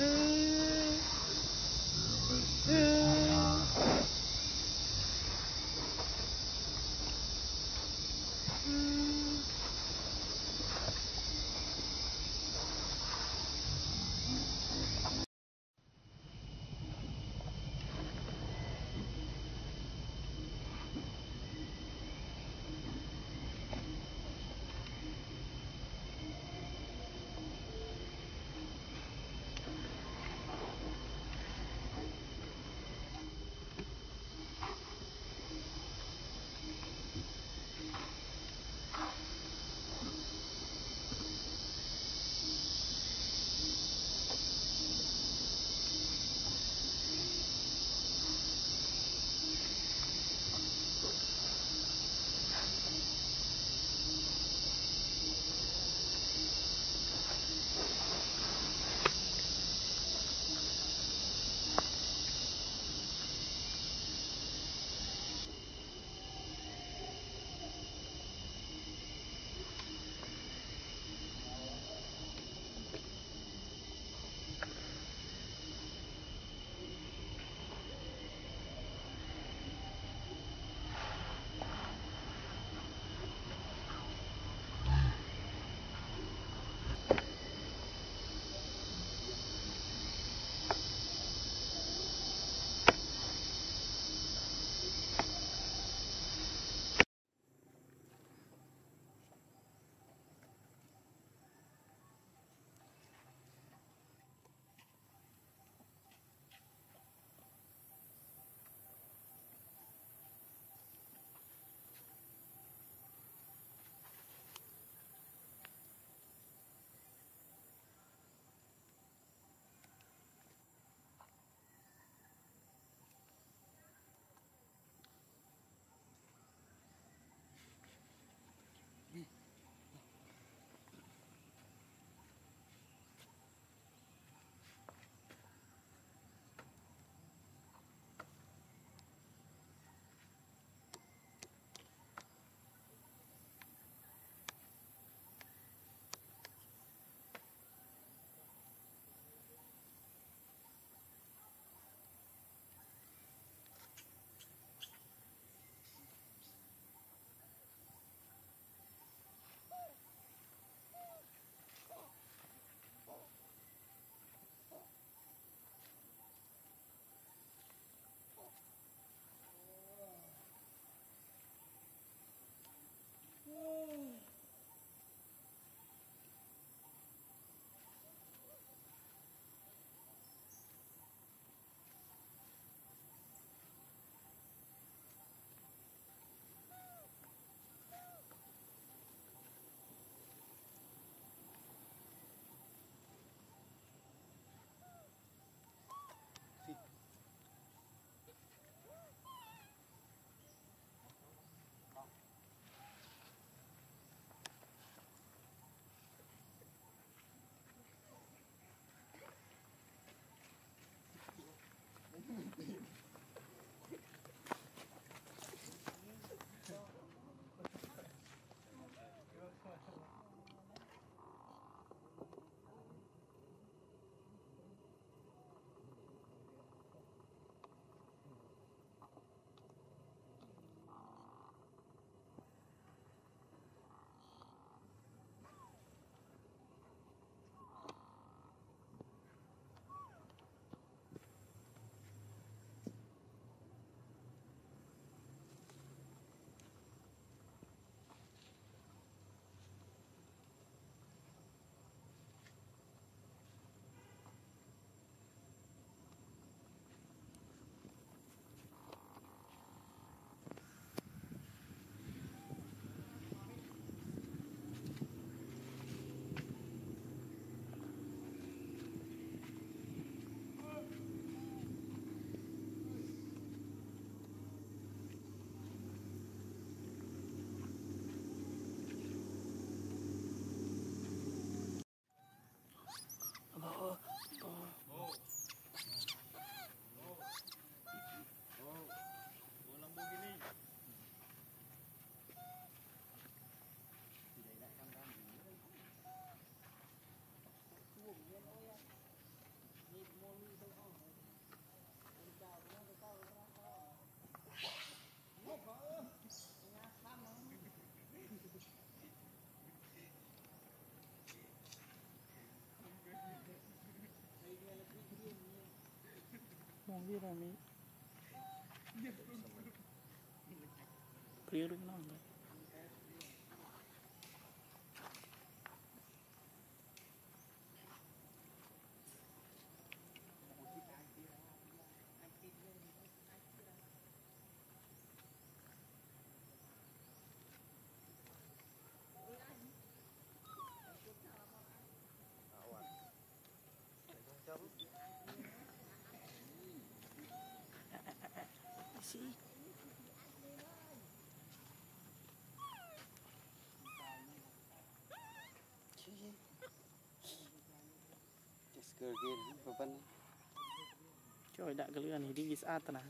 Moses. Viram aí? Primeiro não, né? គេប្រហែលចុះឲ្យដាក់កលឿននេះរីស្អាតណា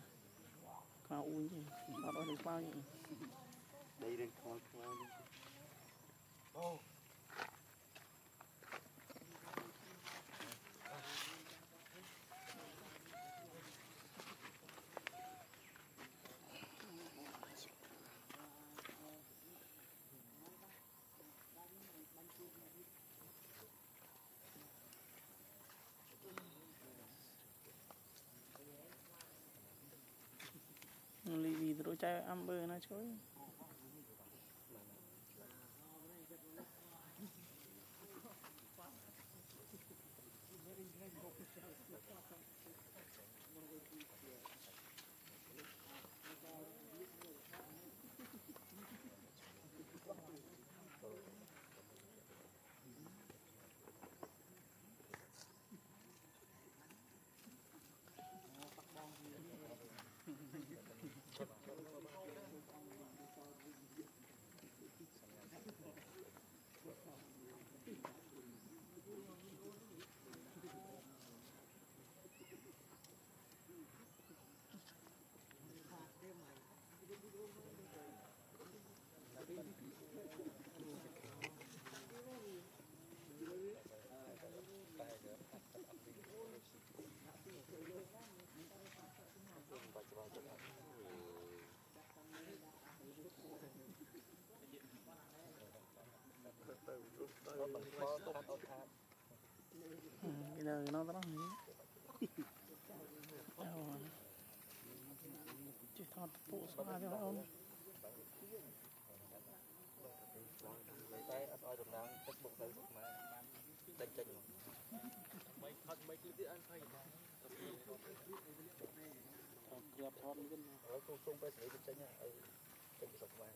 ខ្មៅអ៊ូញទេអត់អស់នឹងខ្មៅដីរឿងខ្មៅខ្មៅអូ ใจอำเภอนะช่วย đồng đang tích bụng tới mà đánh chân mấy thật mấy cái tiết ăn phải cướp thọt lên ở không xung phải chân nha chân sọc mà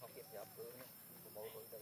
không kịp nhập cứ bộ thôi